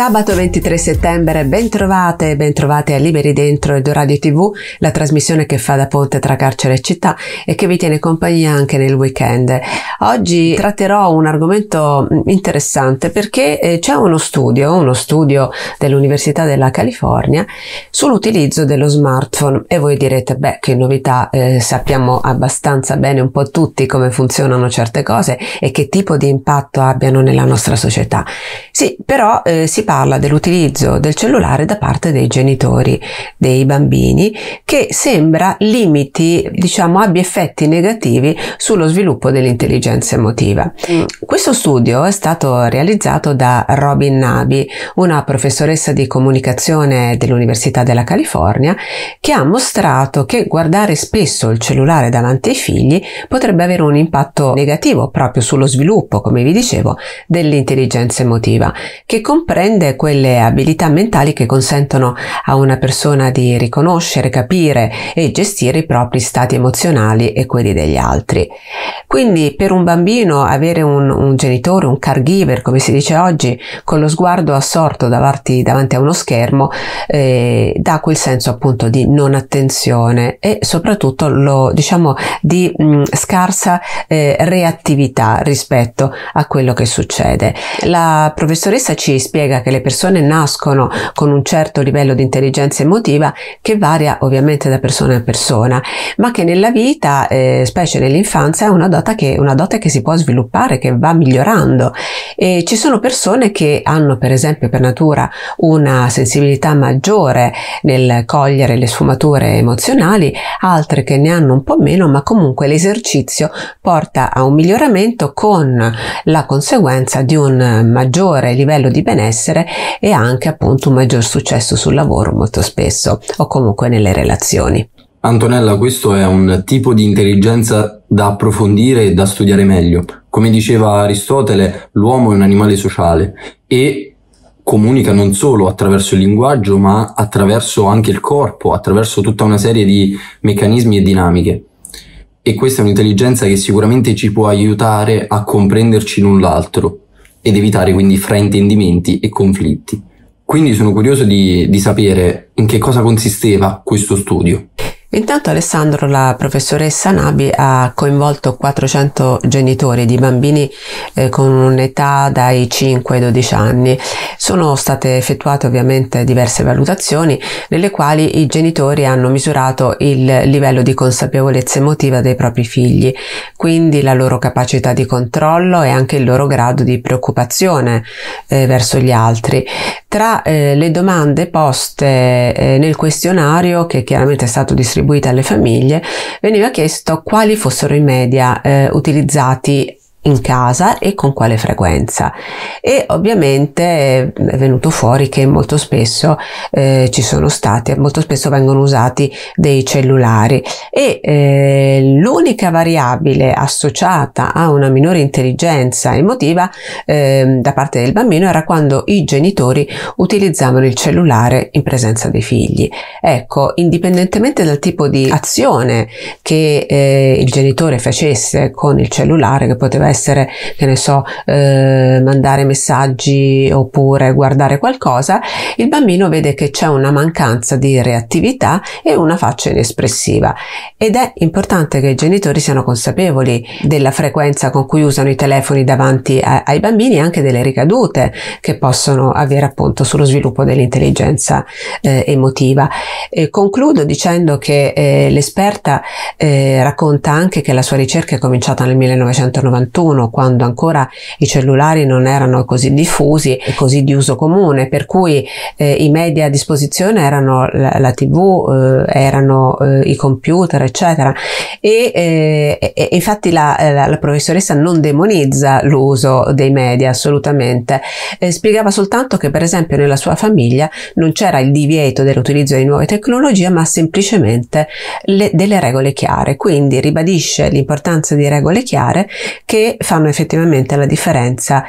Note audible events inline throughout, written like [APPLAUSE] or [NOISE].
Sabato 23 settembre, bentrovate e bentrovate a Liberi Dentro ed Radio TV, la trasmissione che fa da ponte tra carcere e città e che vi tiene compagnia anche nel weekend. Oggi tratterò un argomento interessante perché eh, c'è uno studio, uno studio dell'Università della California sull'utilizzo dello smartphone e voi direte, beh, che novità, eh, sappiamo abbastanza bene un po' tutti come funzionano certe cose e che tipo di impatto abbiano nella nostra società. Sì, però eh, si parla dell'utilizzo del cellulare da parte dei genitori dei bambini che sembra limiti, diciamo, abbia effetti negativi sullo sviluppo dell'intelligenza emotiva. Mm. Questo studio è stato realizzato da Robin Nabi, una professoressa di comunicazione dell'Università della California, che ha mostrato che guardare spesso il cellulare davanti ai figli potrebbe avere un impatto negativo proprio sullo sviluppo, come vi dicevo, dell'intelligenza emotiva, che comprende comprende quelle abilità mentali che consentono a una persona di riconoscere, capire e gestire i propri stati emozionali e quelli degli altri. Quindi per un bambino avere un, un genitore, un caregiver, come si dice oggi, con lo sguardo assorto davanti, davanti a uno schermo, eh, dà quel senso appunto di non attenzione e soprattutto lo diciamo di mh, scarsa eh, reattività rispetto a quello che succede. La professoressa ci spiega che le persone nascono con un certo livello di intelligenza emotiva che varia ovviamente da persona a persona, ma che nella vita, eh, specie nell'infanzia, è una dote, che, una dote che si può sviluppare, che va migliorando. E ci sono persone che hanno per esempio per natura una sensibilità maggiore nel cogliere le sfumature emozionali, altre che ne hanno un po' meno, ma comunque l'esercizio porta a un miglioramento con la conseguenza di un maggiore livello di benessere benessere e anche appunto un maggior successo sul lavoro molto spesso o comunque nelle relazioni. Antonella, questo è un tipo di intelligenza da approfondire e da studiare meglio. Come diceva Aristotele, l'uomo è un animale sociale e comunica non solo attraverso il linguaggio, ma attraverso anche il corpo, attraverso tutta una serie di meccanismi e dinamiche. E questa è un'intelligenza che sicuramente ci può aiutare a comprenderci l'un l'altro ed evitare quindi fraintendimenti e conflitti. Quindi sono curioso di, di sapere in che cosa consisteva questo studio. Intanto Alessandro, la professoressa Nabi, ha coinvolto 400 genitori di bambini eh, con un'età dai 5 ai 12 anni. Sono state effettuate ovviamente diverse valutazioni nelle quali i genitori hanno misurato il livello di consapevolezza emotiva dei propri figli, quindi la loro capacità di controllo e anche il loro grado di preoccupazione eh, verso gli altri. Tra eh, le domande poste eh, nel questionario, che chiaramente è stato distribuito distribuite alle famiglie, veniva chiesto quali fossero i media eh, utilizzati in casa e con quale frequenza. E ovviamente è venuto fuori che molto spesso eh, ci sono stati molto spesso vengono usati dei cellulari e eh, l'unica variabile associata a una minore intelligenza emotiva eh, da parte del bambino era quando i genitori utilizzavano il cellulare in presenza dei figli. Ecco indipendentemente dal tipo di azione che eh, il genitore facesse con il cellulare che poteva essere, che ne so, eh, mandare messaggi oppure guardare qualcosa, il bambino vede che c'è una mancanza di reattività e una faccia inespressiva. Ed è importante che i genitori siano consapevoli della frequenza con cui usano i telefoni davanti a, ai bambini e anche delle ricadute che possono avere appunto sullo sviluppo dell'intelligenza eh, emotiva. E concludo dicendo che eh, l'esperta eh, racconta anche che la sua ricerca è cominciata nel 1991 1991, quando ancora i cellulari non erano così diffusi e così di uso comune, per cui eh, i media a disposizione erano la, la tv, eh, erano eh, i computer, eccetera. E, eh, e infatti la, la, la, professoressa non demonizza l'uso dei media assolutamente, eh, spiegava soltanto che per esempio nella sua famiglia non c'era il divieto dell'utilizzo di nuove tecnologie, ma semplicemente le, delle regole chiare. Quindi ribadisce l'importanza di regole chiare che fanno effettivamente la differenza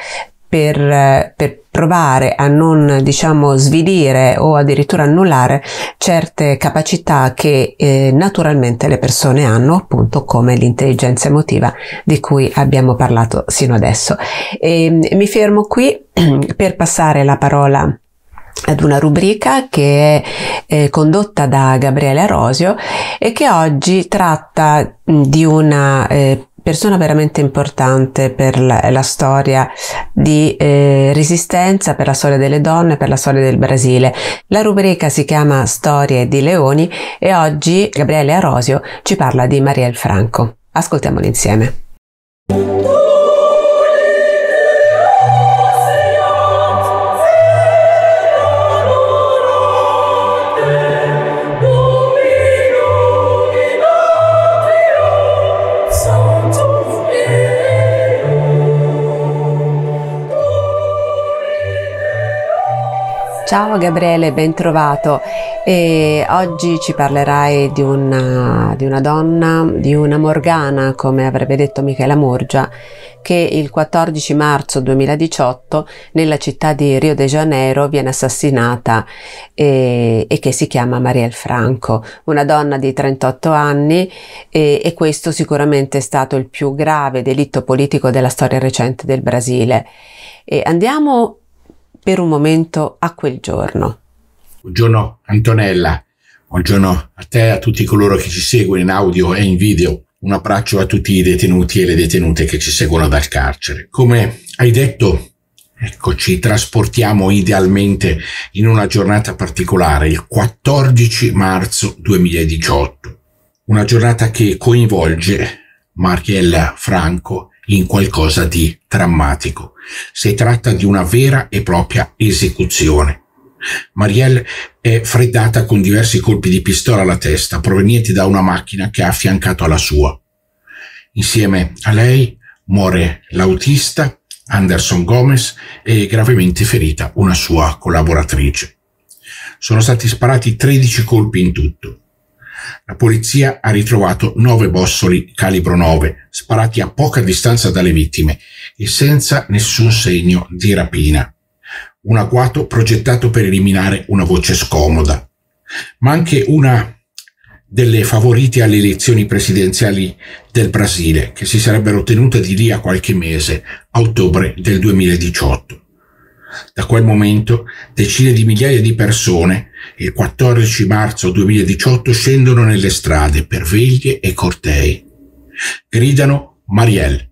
per, per provare a non diciamo svilire o addirittura annullare certe capacità che eh, naturalmente le persone hanno appunto come l'intelligenza emotiva di cui abbiamo parlato sino adesso. E, mi fermo qui [CLEARS THROAT] per passare la parola ad una rubrica che è eh, condotta da Gabriele Arosio e che oggi tratta di una eh, persona veramente importante per la, la storia di eh, resistenza, per la storia delle donne, per la storia del Brasile. La rubrica si chiama Storie di Leoni e oggi Gabriele Arosio ci parla di Marielle Franco. Ascoltiamolo insieme. Ciao Gabriele, ben trovato. E oggi ci parlerai di una, di una, donna, di una Morgana, come avrebbe detto Michela Murgia, che il 14 marzo 2018 nella città di Rio de Janeiro viene assassinata e, e che si chiama Marielle Franco, una donna di 38 anni e, e questo sicuramente è stato il più grave delitto politico della storia recente del Brasile. E andiamo per un momento a quel giorno. Buongiorno Antonella, buongiorno a te e a tutti coloro che ci seguono in audio e in video. Un abbraccio a tutti i detenuti e le detenute che ci seguono dal carcere. Come hai detto, ecco, ci trasportiamo idealmente in una giornata particolare, il 14 marzo 2018. Una giornata che coinvolge Mariella Franco in qualcosa di drammatico. Si tratta di una vera e propria esecuzione. Marielle è freddata con diversi colpi di pistola alla testa provenienti da una macchina che ha affiancato alla sua. Insieme a lei muore l'autista Anderson Gomez e gravemente ferita una sua collaboratrice. Sono stati sparati 13 colpi in tutto. La polizia ha ritrovato nove bossoli calibro 9 sparati a poca distanza dalle vittime e senza nessun segno di rapina. Un agguato progettato per eliminare una voce scomoda, ma anche una delle favorite alle elezioni presidenziali del Brasile, che si sarebbero tenute di lì a qualche mese, a ottobre del 2018. Da quel momento decine di migliaia di persone il 14 marzo 2018 scendono nelle strade per veglie e cortei. Gridano Marielle,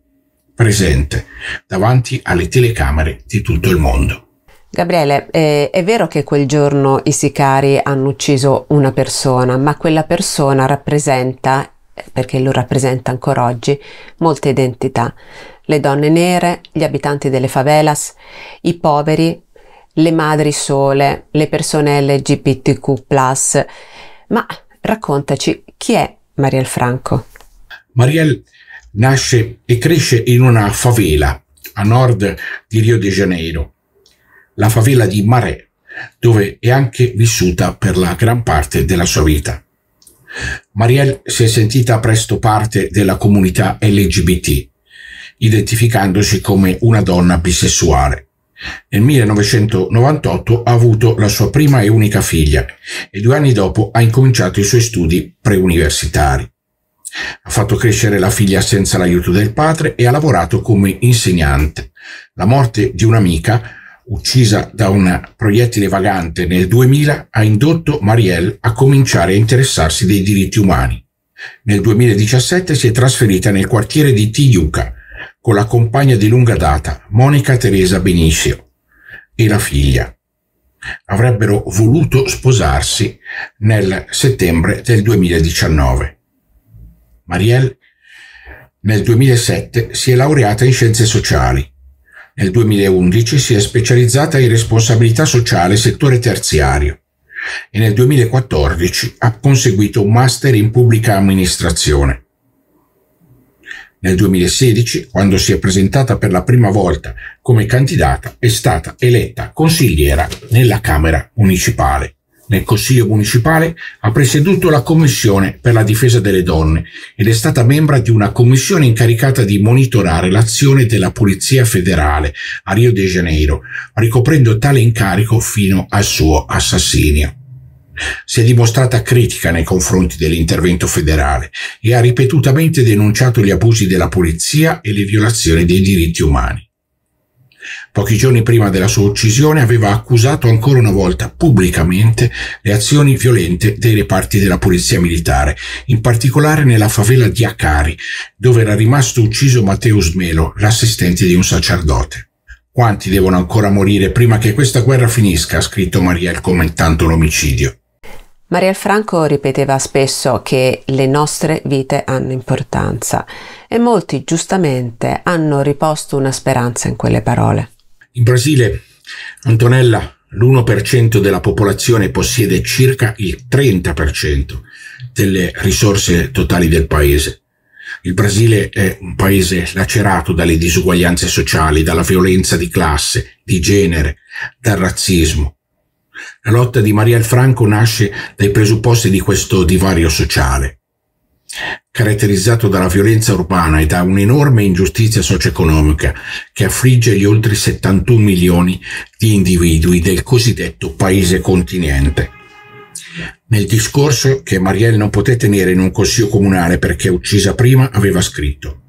presente, davanti alle telecamere di tutto il mondo. Gabriele, eh, è vero che quel giorno i sicari hanno ucciso una persona, ma quella persona rappresenta, perché lo rappresenta ancora oggi, molte identità le donne nere, gli abitanti delle favelas, i poveri, le madri sole, le persone LGBTQ+. Ma raccontaci chi è Marielle Franco? Marielle nasce e cresce in una favela a nord di Rio de Janeiro, la favela di Maré, dove è anche vissuta per la gran parte della sua vita. Marielle si è sentita presto parte della comunità LGBT identificandosi come una donna bisessuale. Nel 1998 ha avuto la sua prima e unica figlia e due anni dopo ha incominciato i suoi studi preuniversitari. Ha fatto crescere la figlia senza l'aiuto del padre e ha lavorato come insegnante. La morte di un'amica, uccisa da un proiettile vagante nel 2000, ha indotto Marielle a cominciare a interessarsi dei diritti umani. Nel 2017 si è trasferita nel quartiere di Tijuca, con la compagna di lunga data, Monica Teresa Benicio, e la figlia. Avrebbero voluto sposarsi nel settembre del 2019. Marielle nel 2007 si è laureata in scienze sociali. Nel 2011 si è specializzata in responsabilità sociale settore terziario e nel 2014 ha conseguito un master in pubblica amministrazione. Nel 2016, quando si è presentata per la prima volta come candidata, è stata eletta consigliera nella Camera municipale nel Consiglio municipale ha presieduto la Commissione per la difesa delle donne ed è stata membra di una commissione incaricata di monitorare l'azione della Polizia federale a Rio de Janeiro, ricoprendo tale incarico fino al suo assassinio. Si è dimostrata critica nei confronti dell'intervento federale e ha ripetutamente denunciato gli abusi della polizia e le violazioni dei diritti umani. Pochi giorni prima della sua uccisione aveva accusato ancora una volta pubblicamente le azioni violente dei reparti della polizia militare, in particolare nella favela di Akari, dove era rimasto ucciso Matteo Smelo, l'assistente di un sacerdote. Quanti devono ancora morire prima che questa guerra finisca? ha scritto Mariel commentando l'omicidio. Mariel Franco ripeteva spesso che le nostre vite hanno importanza e molti giustamente hanno riposto una speranza in quelle parole. In Brasile, Antonella, l'1% della popolazione possiede circa il 30% delle risorse totali del paese. Il Brasile è un paese lacerato dalle disuguaglianze sociali, dalla violenza di classe, di genere, dal razzismo. La lotta di Marielle Franco nasce dai presupposti di questo divario sociale caratterizzato dalla violenza urbana e da un'enorme ingiustizia socio-economica che affligge gli oltre 71 milioni di individui del cosiddetto paese continente. Nel discorso che Marielle non poté tenere in un consiglio comunale perché uccisa prima, aveva scritto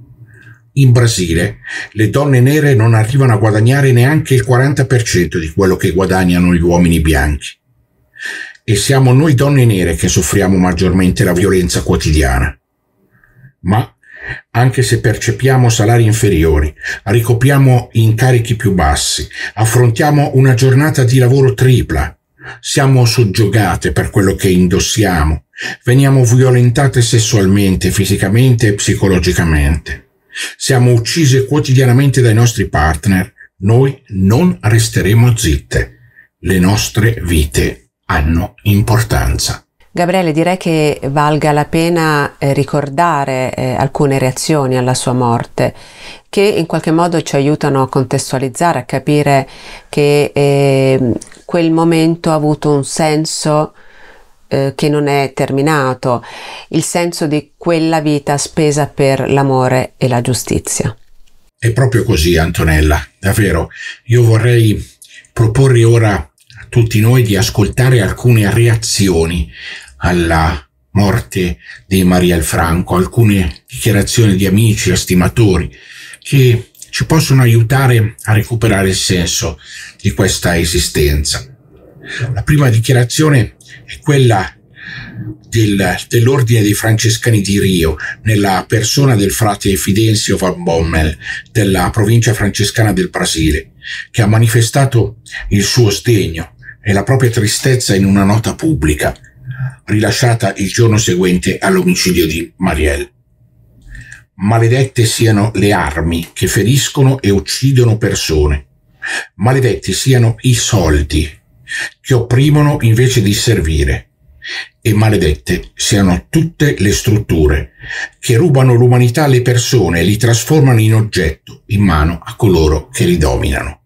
in Brasile le donne nere non arrivano a guadagnare neanche il 40% di quello che guadagnano gli uomini bianchi. E siamo noi donne nere che soffriamo maggiormente la violenza quotidiana. Ma anche se percepiamo salari inferiori, ricopriamo incarichi più bassi, affrontiamo una giornata di lavoro tripla, siamo soggiogate per quello che indossiamo, veniamo violentate sessualmente, fisicamente e psicologicamente. Siamo uccise quotidianamente dai nostri partner, noi non resteremo zitte. Le nostre vite hanno importanza. Gabriele, direi che valga la pena eh, ricordare eh, alcune reazioni alla sua morte che in qualche modo ci aiutano a contestualizzare, a capire che eh, quel momento ha avuto un senso eh, che non è terminato, il senso di quella vita spesa per l'amore e la giustizia. È proprio così, Antonella, davvero. Io vorrei proporre ora tutti noi di ascoltare alcune reazioni alla morte di Mariel Franco, alcune dichiarazioni di amici e stimatori che ci possono aiutare a recuperare il senso di questa esistenza. La prima dichiarazione è quella del, dell'ordine dei francescani di Rio, nella persona del frate Fidencio Van Bommel della provincia francescana del Brasile, che ha manifestato il suo sdegno e la propria tristezza in una nota pubblica, rilasciata il giorno seguente all'omicidio di Marielle. Maledette siano le armi che feriscono e uccidono persone. Maledetti siano i soldi che opprimono invece di servire. E maledette siano tutte le strutture che rubano l'umanità alle persone e li trasformano in oggetto in mano a coloro che li dominano.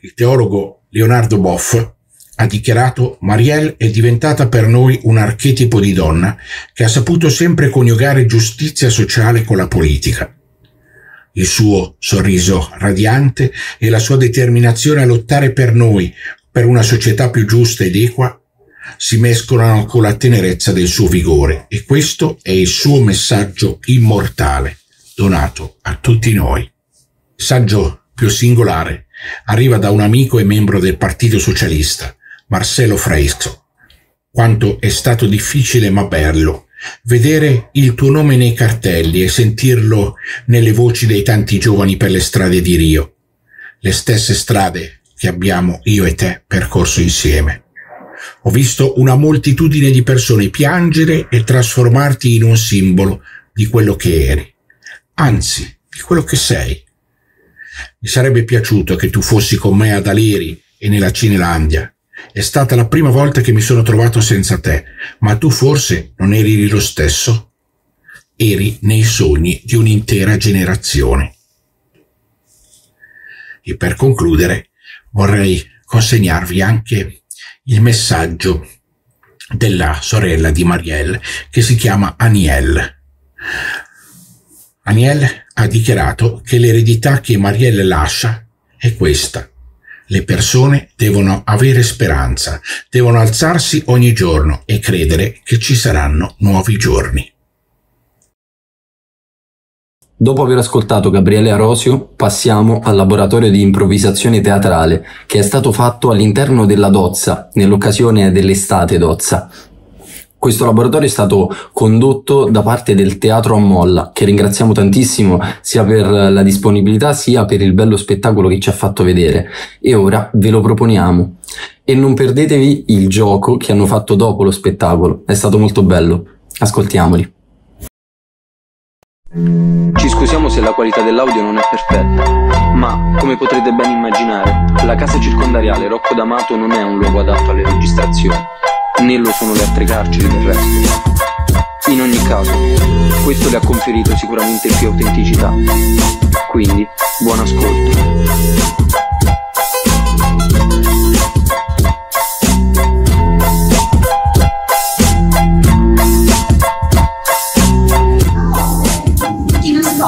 Il teologo Leonardo Boff, ha dichiarato Marielle è diventata per noi un archetipo di donna che ha saputo sempre coniugare giustizia sociale con la politica. Il suo sorriso radiante e la sua determinazione a lottare per noi, per una società più giusta ed equa, si mescolano con la tenerezza del suo vigore e questo è il suo messaggio immortale donato a tutti noi. Saggio più singolare arriva da un amico e membro del Partito Socialista, Marcelo Fresco. Quanto è stato difficile ma bello vedere il tuo nome nei cartelli e sentirlo nelle voci dei tanti giovani per le strade di Rio, le stesse strade che abbiamo io e te percorso insieme. Ho visto una moltitudine di persone piangere e trasformarti in un simbolo di quello che eri, anzi di quello che sei. Mi sarebbe piaciuto che tu fossi con me ad Aleri e nella Cinelandia. È stata la prima volta che mi sono trovato senza te, ma tu forse non eri lo stesso? Eri nei sogni di un'intera generazione. E per concludere vorrei consegnarvi anche il messaggio della sorella di Marielle che si chiama Aniel. Aniel ha dichiarato che l'eredità che Marielle lascia è questa. Le persone devono avere speranza, devono alzarsi ogni giorno e credere che ci saranno nuovi giorni. Dopo aver ascoltato Gabriele Arosio, passiamo al laboratorio di improvvisazione teatrale che è stato fatto all'interno della Dozza, nell'occasione dell'estate Dozza. Questo laboratorio è stato condotto da parte del Teatro a Molla, che ringraziamo tantissimo sia per la disponibilità sia per il bello spettacolo che ci ha fatto vedere. E ora ve lo proponiamo. E non perdetevi il gioco che hanno fatto dopo lo spettacolo, è stato molto bello. Ascoltiamoli. Ci scusiamo se la qualità dell'audio non è perfetta, ma come potrete ben immaginare, la casa circondariale Rocco D'Amato non è un luogo adatto alle registrazioni, né lo sono le altre carceri del resto. In ogni caso, questo le ha conferito sicuramente più autenticità. Quindi, buon ascolto.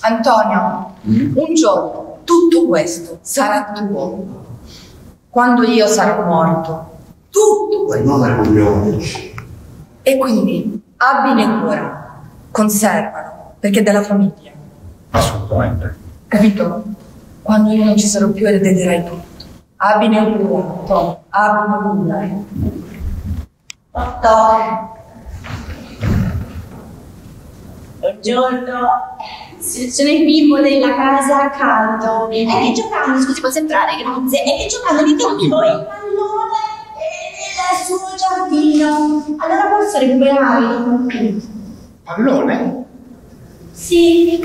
Antonio, un giorno tutto questo sarà tuo. Quando io sarò morto, tutto questo. E quindi abbine cura, conservalo, perché è della famiglia. Assolutamente. Capito? Quando io non ci sarò più erediterai tutto. Abbine cura, Tom, abbine cura. Tom. Buongiorno, sono il bimbo della casa caldo. E che giocando, scusi, posso entrare, grazie. E che giocando di tempo il pallone nel suo giardino. Allora posso recuperare? Pallone? Sì.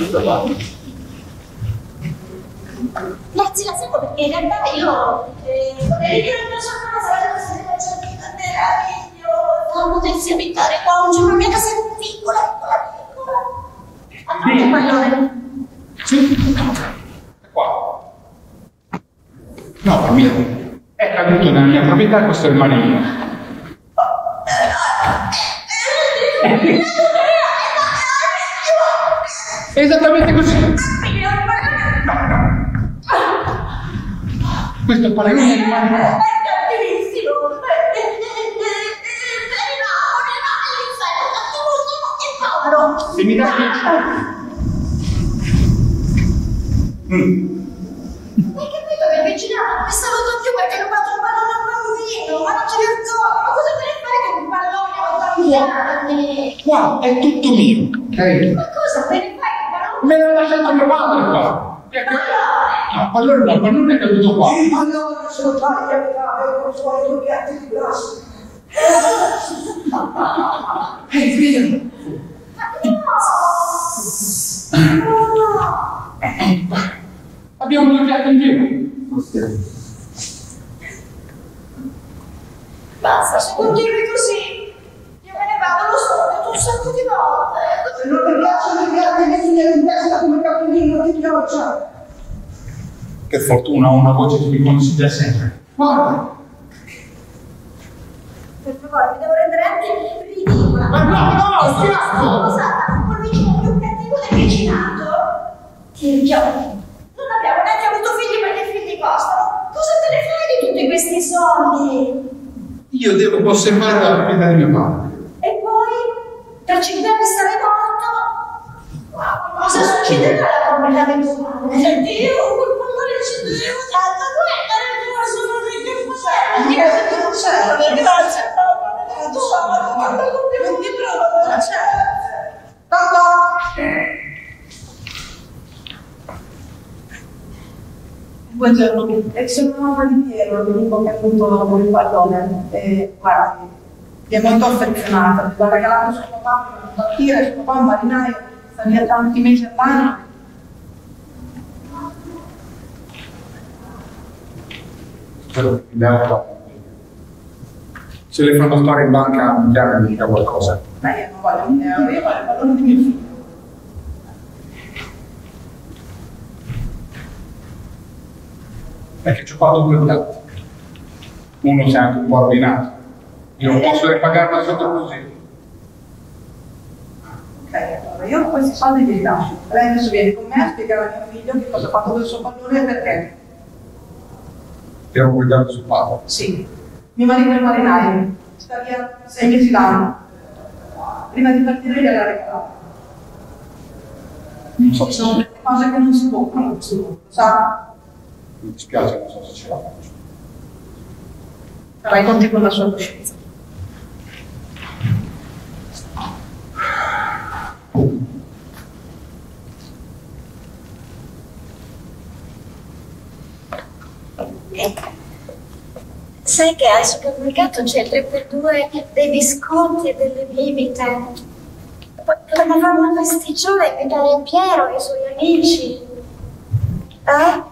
Grazie, la seguo perché in realtà io eh, vorrei dire la sua casa, la della giardino meravigliosa. Non potessi abitare qua un giorno, la mia casa è piccola, piccola, piccola. Pallone? Sì. Qua. No, famiglia. È caduto nella mia proprietà questo è il marino. Esattamente così. No, no. Questo è il cattivissimo! È povero! Se mi dai 10 mm. Hai capito che il vicinato non mi saluta più perché ho rubato un pallone a un bambino? Ma non ce ne vergogno! Ma cosa te ne fai con un pallone a un bambino? Qua è tutto mio. Ok? Ma cosa te ne fai con un pallone? Me l'ha lasciato mio padre qua. E que- No, pallone no, pallone è caduto qua. Allora se lo taglia mi cade con i suoi due piatti di grasso. È vero. Abbiamo due piatti in più. Basta, se continui così, io me ne vado, lo so, ho detto un sacco di volte. Se non ti piacciono i piatti che ti in testa come cappellino di pioggia. Per fortuna ho una voce che mi consiglia sempre. Guarda. Per favore, mi devo rendere anche ridicola. Ma no, no, Sono schiaffo! sposata col vicino più cattivo del vicinato. Ti richiamo. Non abbiamo neanche avuto figli perché i figli costano. Cosa te ne fai di tutti questi soldi? Io devo conservare la proprietà di mio padre. E poi, tra cinque anni sarai morto. Cosa succederà alla proprietà del tuo padre? Dio, quel pallone ci devo tanto guarda, non sono di che facere. Dio, che non serve, grazie. Non so, ma non ti provo, non c'è. Buongiorno, eh, sono mamma di Piero, mi dico che appunto con il pallone. Eh, guardi, è molto affezionata, l'ha regalato suo papà per partire, suo papà un marinaio, sta via tanti mesi all'anno. Che Se le fanno stare in banca, mi chiama e mi dica qualcosa. Ma io non voglio io voglio il valore di mio figlio. Perché ci ho fatto due piatti. Uno si è anche un po' rovinato. Io non posso ripagarlo sotto così. Ok, allora io questi soldi li lascio. Lei adesso viene con me a spiegare a mio figlio che cosa ha fatto del suo valore e perché. Ero guidato sul palo. Sì, mio marito è marinaio, sta via sei mesi l'anno. Prima di partire gliela regalato. Non so sono delle cose che non si lo sa? Mi dispiace, non so se ce la faccio. Farà i conti con la sua coscienza. Sai che al supermercato c'è il 3x2 dei biscotti e delle bibite. Poi Dovremmo fare una festicciona e invitare Piero e i suoi amici. Eh?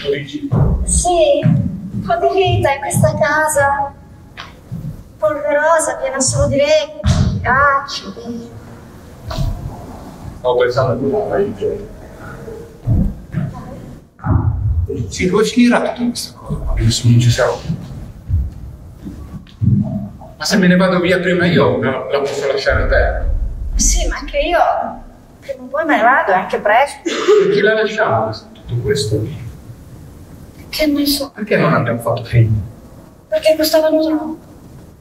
Lo dici? Sì, po' di vita in questa casa. Polverosa, piena solo di legni, acidi. Stavo pensando a quello Sì, dove finirà tutta questa cosa? Adesso non ci siamo. Ma se me ne vado via prima io, no, la posso lasciare a te. Sì, ma anche io prima o poi me ne vado, anche presto. E chi la lasciamo tutto questo? Che ne so, Perché non abbiamo fatto figli? perché costavano troppo.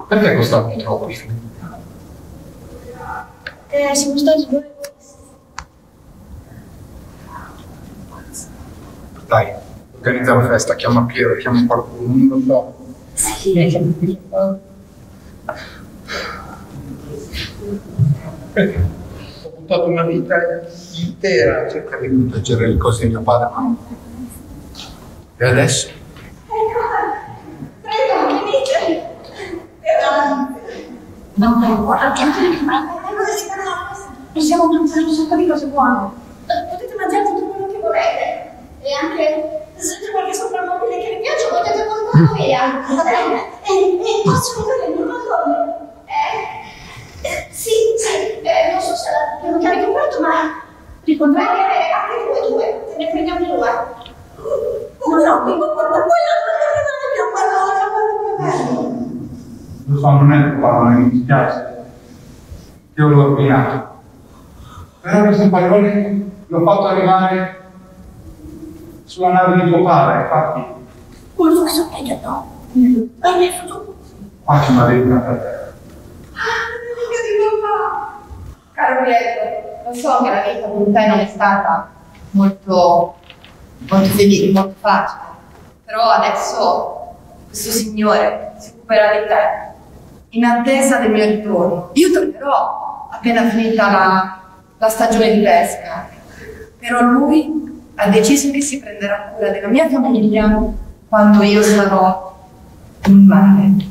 Perché costavano troppo i figli? Eh, siamo stati due egoisti. Dai, organizza la festa, chiama Piero, chiama qualcuno, non lo so. Sì. Perché? Ho buttato una vita intera a cercare di proteggere le cose di mio padre. E adesso? Prego, venite. No, no, guarda, possiamo mangiare un sacco di cose buone. Potete mangiare tutto quello che volete. E anche se c'è qualche soprammobile che vi piace, potete portarlo via. Va bene? E, e posso vedere il mio balcone? Eh? Eh, sì, sì, eh, non so se l'abbiamo già ricomprato, ma ricomprare anche due, due, te ne prendiamo due. No, no, poi non Lo so, non è il parole, mi dispiace. Io l'ho rovinato. Però questo parole l'ho fatto arrivare sulla nave di tuo padre, infatti Quello che so che no. E mi è fatto faccio una verità per te. Caro Pietro, lo so che la vita con te non è stata molto, molto felice, molto facile, però adesso questo signore si occuperà di te, in attesa del mio ritorno. Io tornerò appena finita la, la stagione di pesca, però lui ha deciso che si prenderà cura della mia famiglia quando io sarò in mare.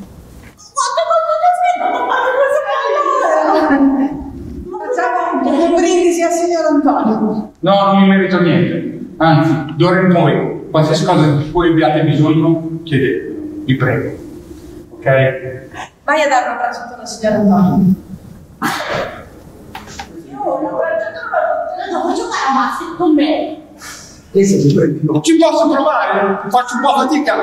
Facciamo un brindisi al signor Antonio. No, non mi merito niente. Anzi, d'ora in poi, qualsiasi cosa di cui abbiate bisogno, chiedete. Vi prego. Ok? Vai a dare un abbraccio al signor Antonio. Devo giocare a basket con me. Ci posso provare? Faccio un po' fatica.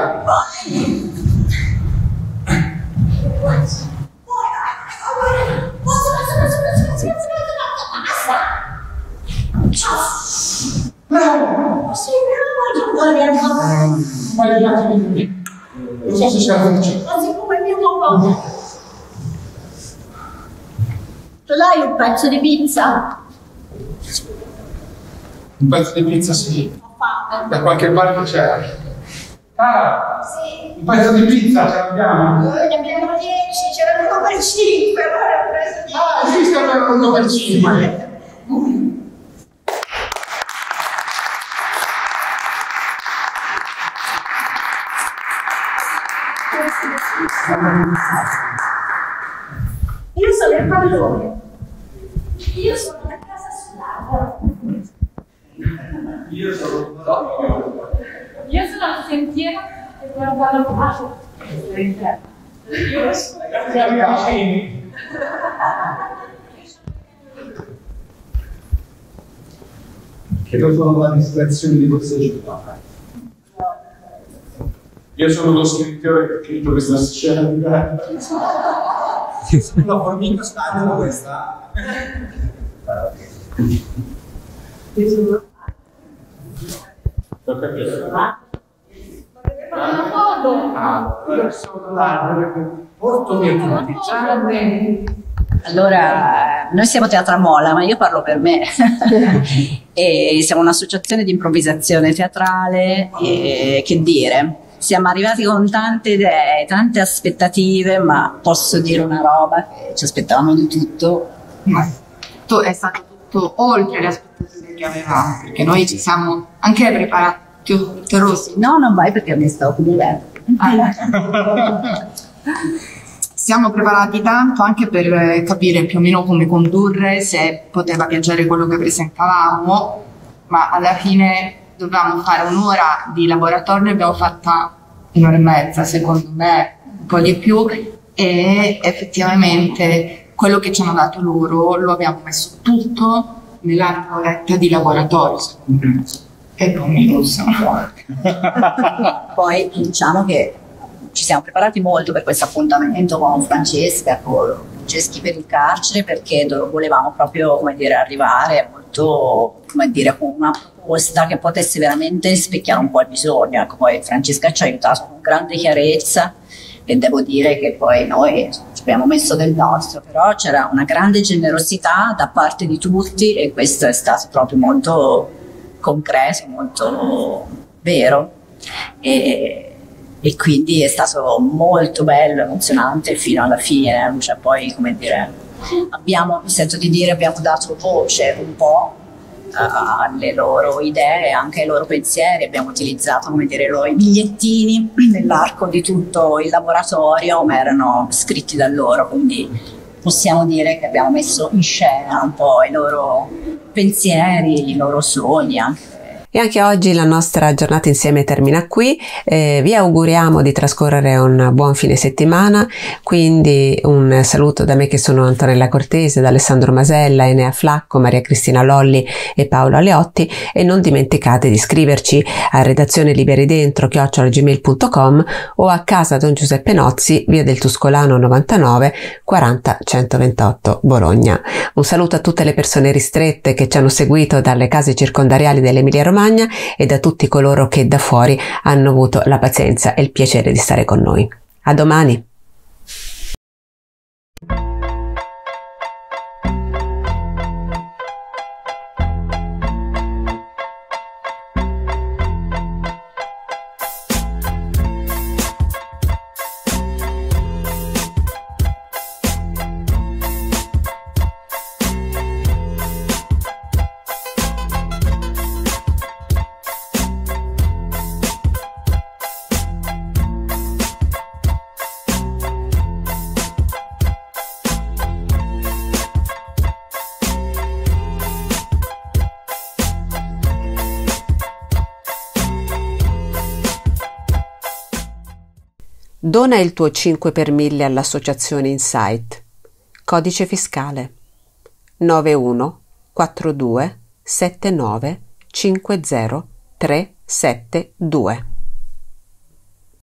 Ma le piace di Non so se siamo vicini. Tu l'hai un pezzo di pizza? Un pezzo di pizza sì. Da qualche parte c'è. Ah! Sì. Un pezzo di pizza ce l'abbiamo? Noi ne abbiamo 10, c'erano 1 per 5, allora ho preso 10. Ah, esiste sì, uno per 5. del pallone. Io sono a casa sull'acqua. Io sono un doppio. Io sono al sentiero e poi ballo qua. Io sono vicini. Che poi sono la distrazione di questa città. Io sono lo scrittore che ha scritto questa scena. di grande di guerra. La formica sta questa. Ho una foto. Ah, io sono là, porto mio tutti. Allora, noi siamo Teatra Mola, ma io parlo per me. [LAUGHS] e siamo un'associazione di improvvisazione teatrale e che dire, siamo arrivati con tante idee, tante aspettative, ma posso dire una roba che ci aspettavamo di tutto. Ma tutto è stato tutto oltre le aspettative che avevamo, perché noi ci siamo anche preparati tutti rossi. No, non vai perché mi sto comunicando. Siamo preparati tanto anche per capire più o meno come condurre, se poteva piacere quello che presentavamo, ma alla fine dovevamo fare un'ora di laboratorio, ne abbiamo fatta un'ora e mezza, secondo me, un po' di più, e effettivamente quello che ci hanno dato loro lo abbiamo messo tutto nell'altra oretta di laboratorio. E poi so. [LAUGHS] Poi diciamo che ci siamo preparati molto per questo appuntamento con Francesca, con Franceschi per il carcere, perché volevamo proprio come dire, arrivare molto, come dire, con una proposta che potesse veramente specchiare un po' il bisogno. Ecco, poi Francesca ci ha aiutato con grande chiarezza e devo dire che poi noi ci abbiamo messo del nostro, però c'era una grande generosità da parte di tutti e questo è stato proprio molto concreto, molto vero. E, e quindi è stato molto bello, emozionante fino alla fine, cioè poi come dire, abbiamo, sento di dire, abbiamo dato voce un po' alle loro idee, anche ai loro pensieri, abbiamo utilizzato come dire, i bigliettini nell'arco di tutto il laboratorio, ma erano scritti da loro, quindi possiamo dire che abbiamo messo in scena un po' i loro pensieri, i loro sogni anche. E anche oggi la nostra giornata insieme termina qui, eh, vi auguriamo di trascorrere un buon fine settimana, quindi un saluto da me che sono Antonella Cortese, da Alessandro Masella, Enea Flacco, Maria Cristina Lolli e Paolo Aleotti e non dimenticate di iscriverci a redazione liberi dentro chiocciolagmail.com o a casa Don Giuseppe Nozzi, via del Tuscolano 99 40 128 Bologna. Un saluto a tutte le persone ristrette che ci hanno seguito dalle case circondariali dell'Emilia Romagna e da tutti coloro che da fuori hanno avuto la pazienza e il piacere di stare con noi. A domani! Dona il tuo 5 per 1000 all'associazione Insight. Codice fiscale 91 42 79 50 372